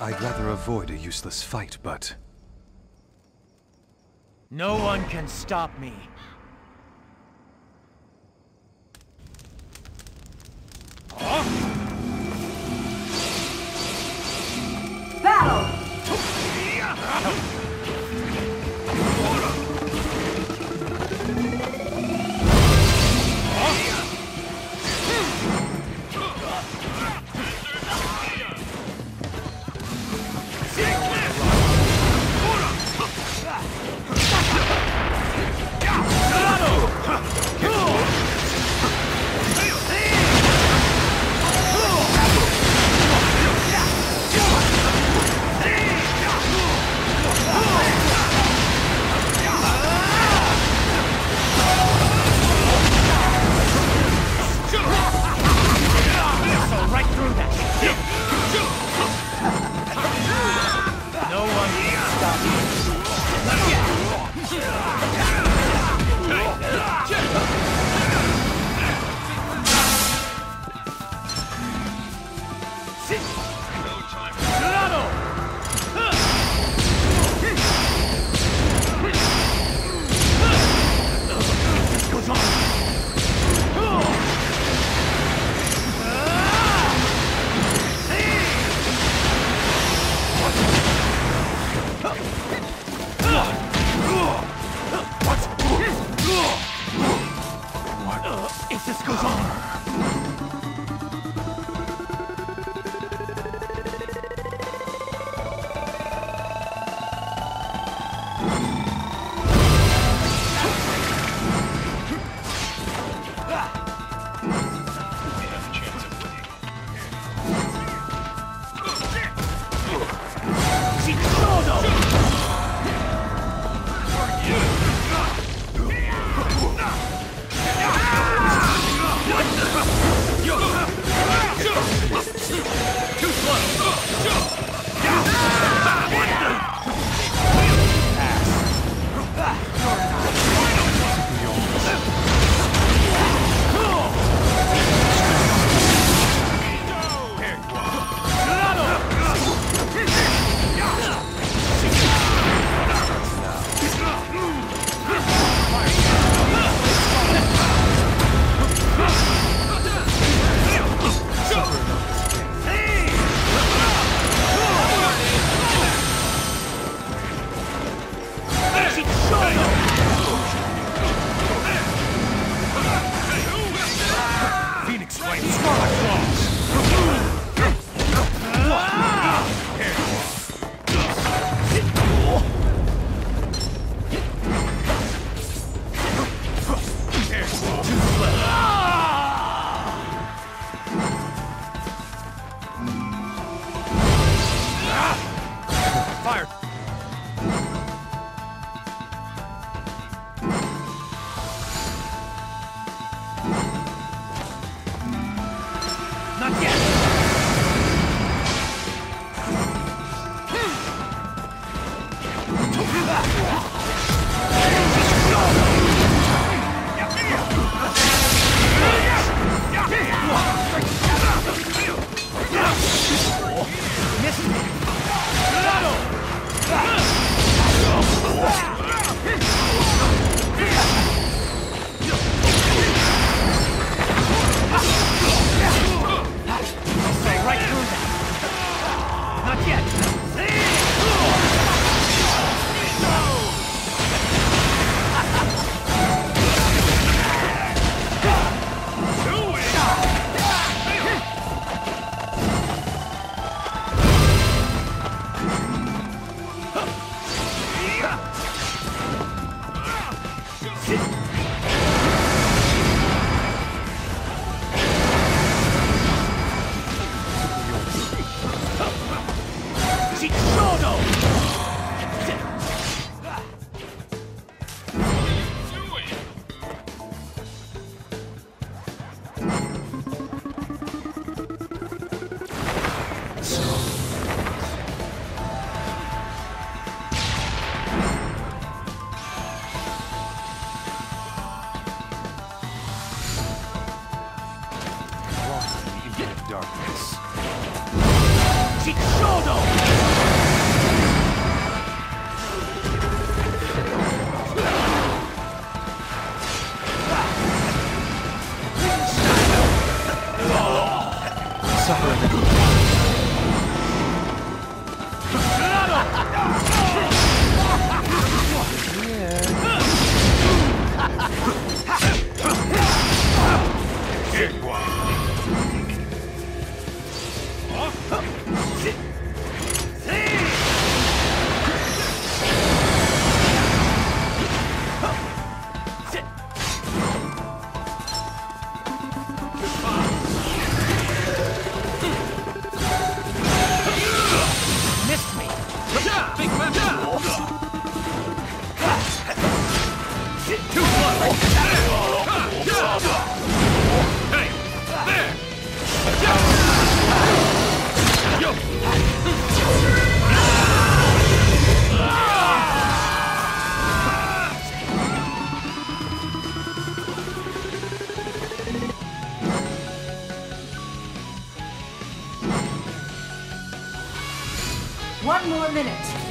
I'd rather avoid a useless fight, but... No one can stop me. If this goes on, Chichodo! One more minute.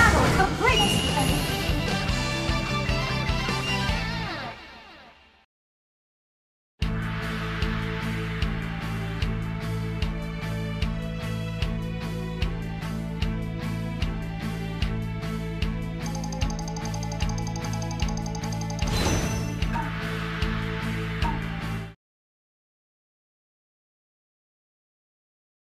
ラードかっこいい。で